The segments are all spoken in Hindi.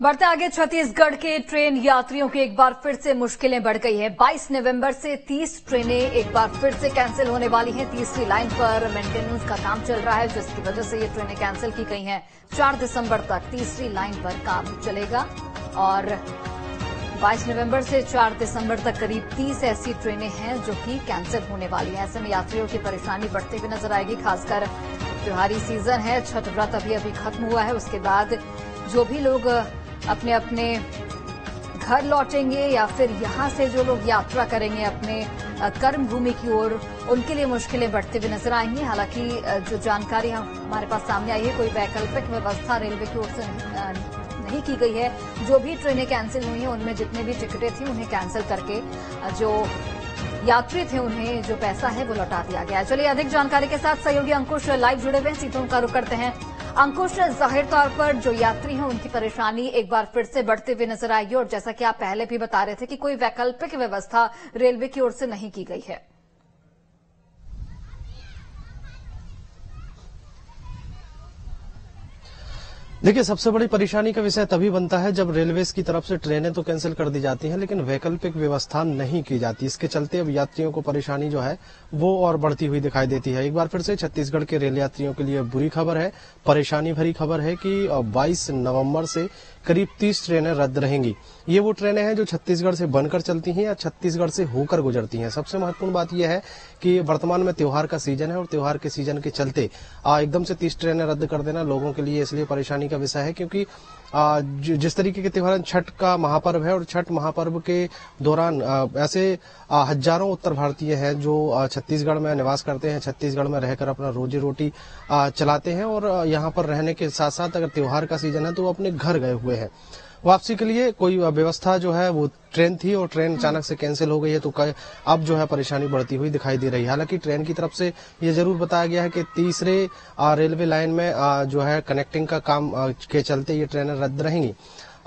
बढ़ते आगे छत्तीसगढ़ के ट्रेन यात्रियों की एक बार फिर से मुश्किलें बढ़ गई है। 22 नवंबर से 30 ट्रेनें एक बार फिर से कैंसिल होने वाली हैं। तीसरी लाइन पर मेंटेनेंस का काम चल रहा है, जिसकी वजह से ये ट्रेनें कैंसिल की गई हैं। 4 दिसंबर तक तीसरी लाइन पर काम चलेगा और 22 नवंबर से 4 दिसंबर तक करीब 30 ऐसी ट्रेनें हैं जो कि कैंसिल होने वाली हैं। ऐसे में यात्रियों की परेशानी बढ़ती हुई नज़र आएगी, खासकर त्योहारी सीज़न है, छठ व्रत अभी अभी खत्म हुआ है। उसके बाद जो भी लोग अपने अपने घर लौटेंगे या फिर यहाँ से जो लोग यात्रा करेंगे अपने कर्म भूमि की ओर, उनके लिए मुश्किलें बढ़ती हुई नज़र आएँगी। हालाँकि जो जानकारी हमारे पास सामने आई है, कोई वैकल्पिक व्यवस्था रेलवे की ओर से नहीं की गई है। जो भी ट्रेनें कैंसिल हुई हैं, उनमें जितने भी टिकटें थी, उन्हें कैंसिल करके जो यात्री थे उन्हें, जो पैसा है वो लौटा दिया गया। चलिए, अधिक जानकारी के साथ सहयोगी अंकुश लाइव जुड़े हुए सीटों का रुख करते हैं। अंकुश, ज़ाहिर तौर पर जो यात्री हैं, उनकी परेशानी एक बार फिर से बढ़ते हुए नज़र आएगी और जैसा कि आप पहले भी बता रहे थे कि कोई वैकल्पिक व्यवस्था रेलवे की ओर से नहीं की गई है। देखिए, सबसे बड़ी परेशानी का विषय तभी बनता है जब रेलवेज की तरफ़ से ट्रेनें तो कैंसिल कर दी जाती हैं, लेकिन वैकल्पिक व्यवस्था नहीं की जाती। इसके चलते अब यात्रियों को परेशानी जो है, वो और बढ़ती हुई दिखाई देती है। एक बार फिर से छत्तीसगढ़ के रेल यात्रियों के लिए बुरी खबर है, परेशानी भरी खबर है कि 22 नवंबर से करीब 30 ट्रेनें रद्द रहेंगी। ये वो ट्रेनें हैं जो छत्तीसगढ़ से बनकर चलती हैं या छत्तीसगढ़ से होकर गुजरती हैं। सबसे महत्वपूर्ण बात यह है कि वर्तमान में त्यौहार का सीज़न है और त्यौहार के सीज़न के चलते एकदम से तीस ट्रेनें रद्द कर देना लोगों के लिए इसलिए परेशानी का विषय है, क्योंकि जिस तरीके के त्योहार छठ का महापर्व है और छठ महापर्व के दौरान ऐसे हज़ारों उत्तर भारतीय हैं जो छत्तीसगढ़ में निवास करते हैं, छत्तीसगढ़ में रहकर अपना रोजी रोटी चलाते हैं और यहाँ पर रहने के साथ साथ अगर त्योहार का सीज़न है तो वो अपने घर गए हुए हैं। वापसी के लिए कोई व्यवस्था जो है वो ट्रेन थी और ट्रेन अचानक से कैंसिल हो गई है तो अब जो है परेशानी बढ़ती हुई दिखाई दे रही है। हालाँकि ट्रेन की तरफ़ से ये ज़रूर बताया गया है कि तीसरे रेलवे लाइन में जो है कनेक्टिंग का काम के चलते ये ट्रेनें रद्द रहेंगी।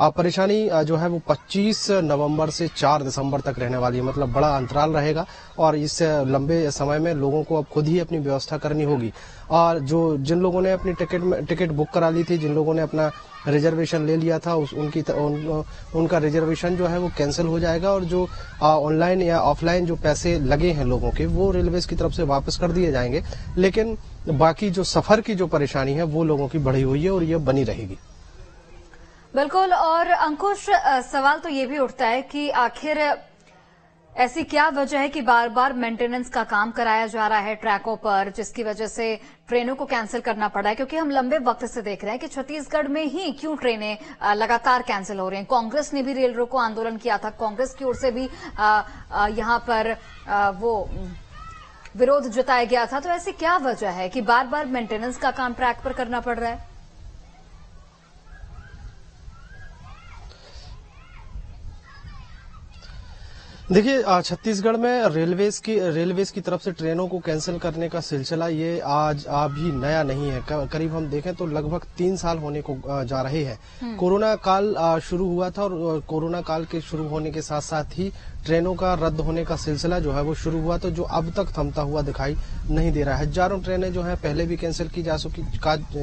परेशानी जो है वो 25 नवंबर से 4 दिसंबर तक रहने वाली है। मतलब बड़ा अंतराल रहेगा और इस लंबे समय में लोगों को अब खुद ही अपनी व्यवस्था करनी होगी। और जो जिन लोगों ने अपनी टिकट टिकट बुक करा ली थी जिन लोगों ने अपना रिजर्वेशन ले लिया था उस उनकी उन, उनका रिजर्वेशन जो है वो कैंसिल हो जाएगा और जो ऑनलाइन या ऑफलाइन जो पैसे लगे हैं लोगों के वो रेलवे की तरफ़ से वापस कर दिए जाएँगे। लेकिन बाकी जो सफ़र की जो परेशानी है वो लोगों की बढ़ी हुई है और ये बनी रहेगी। बिल्कुल, और अंकुश सवाल तो ये भी उठता है कि आखिर ऐसी क्या वजह है कि बार बार मेंटेनेंस का काम कराया जा रहा है ट्रैकों पर, जिसकी वजह से ट्रेनों को कैंसिल करना पड़ा है? क्योंकि हम लंबे वक्त से देख रहे हैं कि छत्तीसगढ़ में ही क्यों ट्रेनें लगातार कैंसिल हो रही हैं? कांग्रेस ने भी रेल रोको आंदोलन किया था। कांग्रेस की ओर से भी यहाँ पर वो, विरोध जताया गया था। तो ऐसी क्या वजह है कि बार बार मेंटेनेंस का काम ट्रैक पर करना पड़ रहा है? देखिए छत्तीसगढ़ में रेलवेज की रेलवेज की तरफ़ से ट्रेनों को कैंसिल करने का सिलसिला ये आज अभी नया नहीं है। करीब हम देखें तो लगभग तीन साल होने को जा रहे हैं। हम्म। कोरोना काल शुरू हुआ था और कोरोना काल के शुरू होने के साथ साथ ही ट्रेनों का रद्द होने का सिलसिला जो है वो शुरू हुआ तो जो अब तक थमता हुआ दिखाई नहीं दे रहा है। हज़ारों ट्रेनें जो है पहले भी कैंसिल की जा चुकी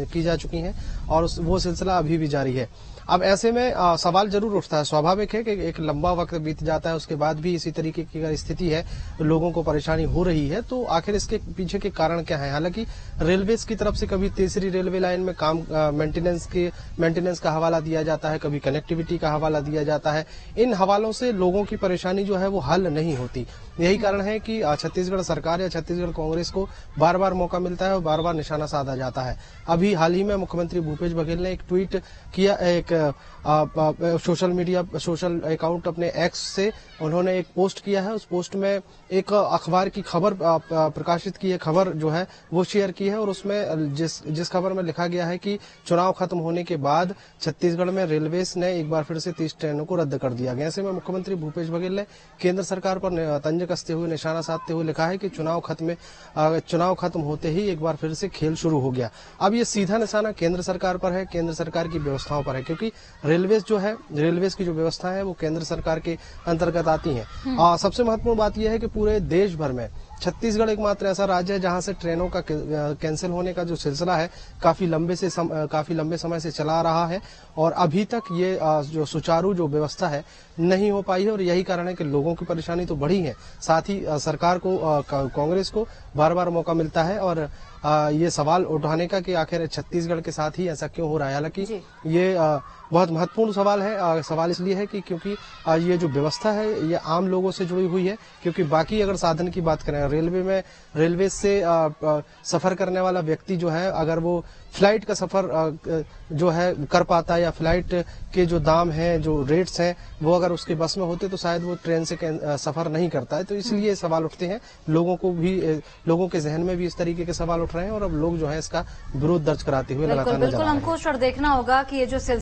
की जा चुकी हैं और वो सिलसिला अभी भी जारी है। अब ऐसे में आ, सवाल ज़रूर उठता है। स्वाभाविक है कि एक लंबा वक्त बीत जाता है उसके बाद भी इसी तरीके की स्थिति है लोगों को परेशानी हो रही है तो आखिर इसके पीछे के कारण क्या है? हालाँकि रेलवे की तरफ़ से कभी तीसरी रेलवे लाइन में काम मेंटेनेंस के मेंटेनेंस का हवाला दिया जाता है कभी कनेक्टिविटी का हवाला दिया जाता है। इन हवालों से लोगों की परेशानी जो है वो हल नहीं होती। यही कारण है कि छत्तीसगढ़ सरकार या छत्तीसगढ़ कांग्रेस को बार बार मौका मिलता है और बार बार निशाना साधा जाता है। अभी हाल ही में मुख्यमंत्री भूपेश बघेल ने एक ट्वीट किया एक सोशल मीडिया, सोशल अकाउंट अपने एक्स से उन्होंने एक पोस्ट किया है। उस पोस्ट में एक अखबार की खबर प्रकाशित की है खबर जो है, वो शेयर की है और उसमें जिस जिस खबर में लिखा गया है कि चुनाव खत्म होने के बाद छत्तीसगढ़ में रेलवे ने एक बार फिर से तीस ट्रेनों को रद्द कर दिया गया। ऐसे में मुख्यमंत्री भूपेश बघेल ने केंद्र सरकार पर तंज कसते हुए, निशाना साधते हुए लिखा है कि चुनाव खत्म चुनाव खत्म होते ही एक बार फिर से खेल शुरू हो गया। अब ये सीधा निशाना केंद्र सरकार पर है, केंद्र सरकार की व्यवस्थाओं पर है, क्योंकि रेलवे जो है रेलवे की जो व्यवस्था है वो केंद्र सरकार के अंतर्गत आती है हम्म। सबसे महत्वपूर्ण बात यह है कि पूरे देश भर में छत्तीसगढ़ एकमात्र ऐसा राज्य है जहाँ से ट्रेनों का कैंसिल होने का जो सिलसिला है काफ़ी लंबे से सम, काफ़ी लंबे समय से चला रहा है और अभी तक ये जो सुचारू जो व्यवस्था है नहीं हो पाई है और यही कारण है कि लोगों की परेशानी तो बढ़ी है साथ ही सरकार को कांग्रेस को बार बार मौका मिलता है और ये सवाल उठाने का कि आखिर छत्तीसगढ़ के साथ ही ऐसा क्यों हो रहा है? हालाँकि ये बहुत महत्वपूर्ण सवाल है सवाल इसलिए है कि क्योंकि ये जो व्यवस्था है ये आम लोगों से जुड़ी हुई है क्योंकि बाकी अगर साधन की बात करें रेलवे में रेलवे से सफ़र करने वाला व्यक्ति जो है अगर वो फ़्लाइट का सफ़र जो है कर पाता है या फ़्लाइट के जो दाम हैं जो रेट्स हैं वो अगर उसके बस में होते तो शायद वो ट्रेन से सफ़र नहीं करता है। तो इसलिए सवाल उठते हैं। लोगों को भी लोगों के जहन में भी इस तरीके के सवाल उठ रहे हैं और अब लोग जो है इसका विरोध दर्ज कराते हुए लगातार बिल्कुल अंकुश और देखना होगा कि ये जो